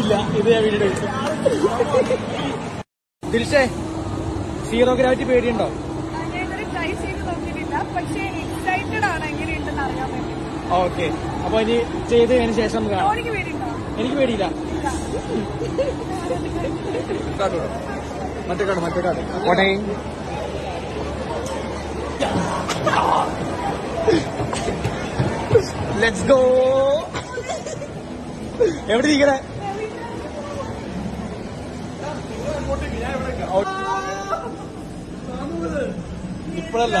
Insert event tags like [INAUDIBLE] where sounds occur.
ഇല്ല ഇത് ഞാൻ വീഡിയോ ദിൽഷേ സീറോ ഗ്രാവിറ്റി പേടിയുണ്ടോ ഓക്കെ. അപ്പൊ ഇനി ചെയ്തതിനു ശേഷം എനിക്ക് പേടിയില്ല. മറ്റേ കാട് മറ്റേ കാട്. [LAUGHS] ലെറ്റ്സ് ഗോ എവിടെ ഇരിക്കണേ? ഇപ്പോഴല്ല.